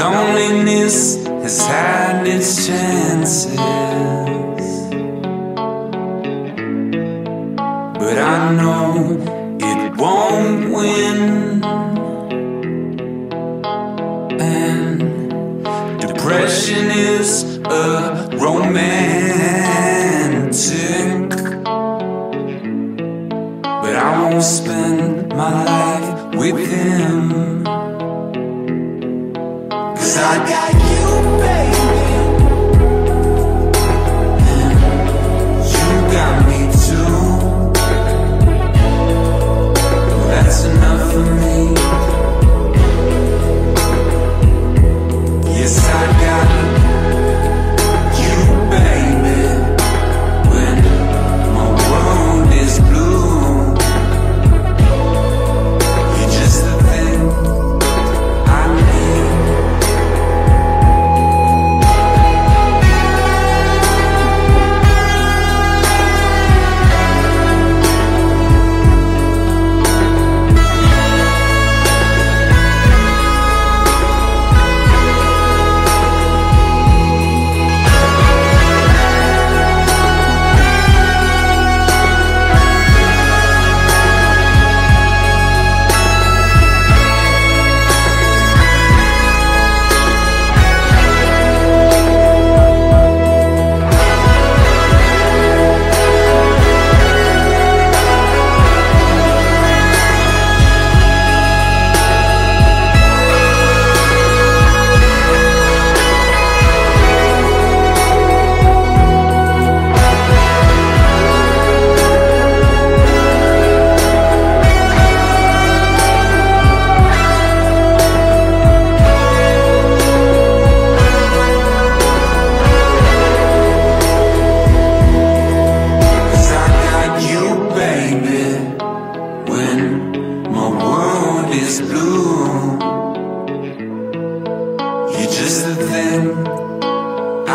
Loneliness has had its chances. But I know it won't win. And depression is a romantic. But I won't spend my life with him. Cause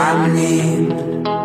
I need